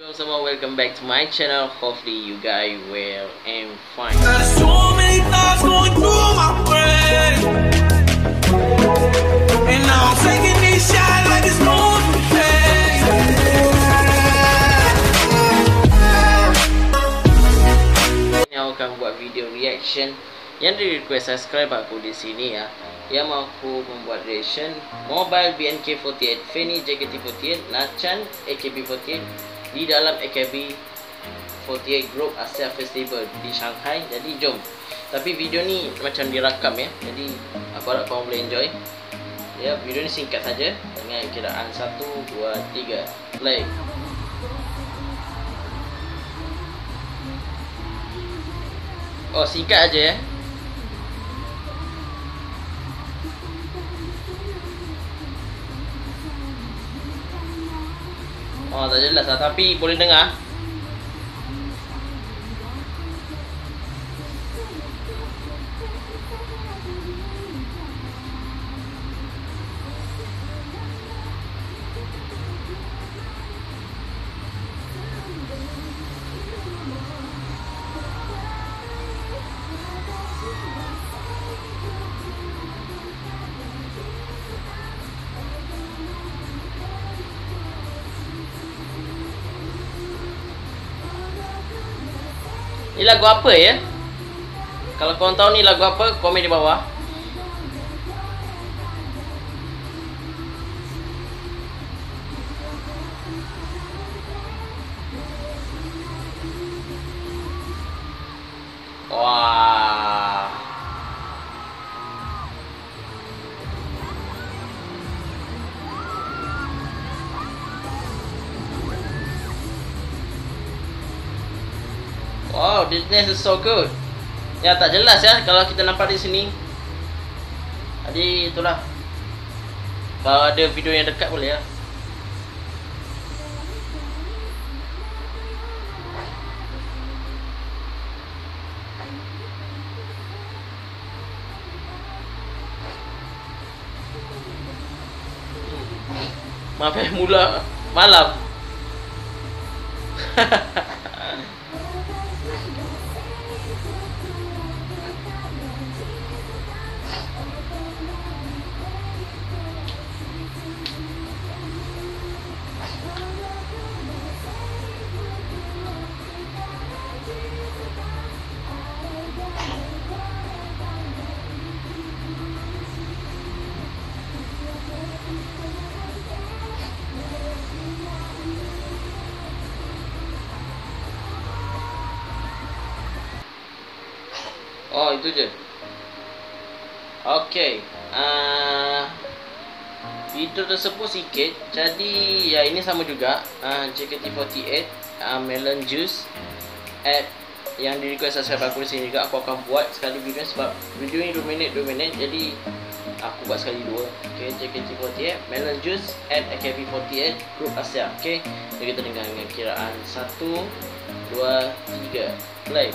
Hello semua, welcome back to my channel. Hopefully you guys well and fine. So many thoughts going through my brain. Reaction yang di request subscribe aku di sini ya. Yang mau aku membuat reaction Mobile BNK48, Fanny JKT48, Nachan AKB48 di dalam AKB48 Group Asia Festival di Shanghai. Jadi jom. Tapi video ni macam dirakam ya. Jadi aku harap korang boleh enjoy. Ya, video ni singkat saja dengan kiraan 1 2 3 play. Oh, singkat aja ya. Oh, tak jelas lah. Tapi boleh dengar. Ni lagu apa ya? Kalau korang tahu ni lagu apa, komen di bawah. Dance is so good. Ya tak jelas ya kalau kita nampak di sini. Jadi itulah. Kalau ada video yang dekat boleh ya. Maaf ya mula malam. Oh itu je. Okay uh, Itu tersebut sikit. Jadi ya ini sama juga. Uh, JKT48 uh, Melon Juice. Add yang di request subscribe aku di sini juga aku akan buat sekali video sebab video ni 2 minit 2 minit. Jadi aku buat sekali dua. Okay JKT48 Melon Juice at AKB48 Group Asia. Okay jadi kita dengar dengan kiraan 1 2 3 play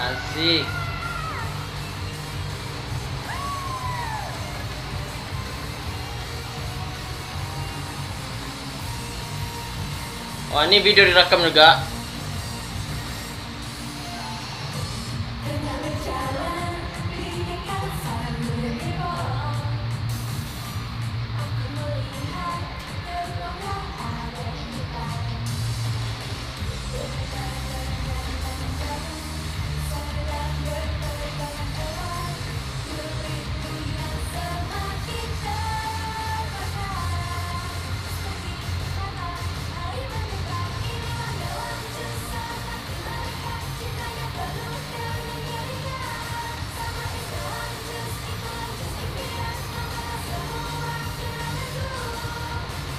Asik. Wah, ini video direkam juga.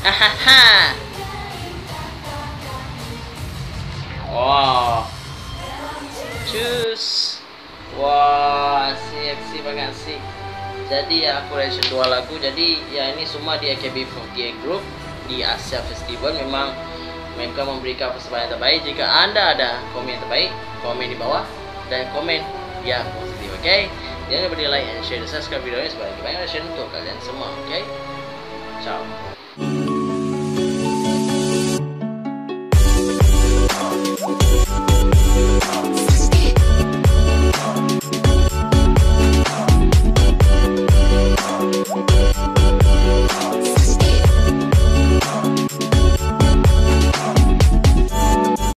Hahaha. Wow. Cus. Wah, si aksi banget sih. Jadi ya aku reaction dua lagu. Jadi ya ini semua di AKB48 Group di Asia Festival memang mereka memberikan persembahan terbaik. Jika anda ada komen terbaik, komen di bawah dan komen yang positif. Okay? Jangan lupa di like and share dan subscribe video ini sebagai banyak share untuk kalian semua. Okay? Ciao.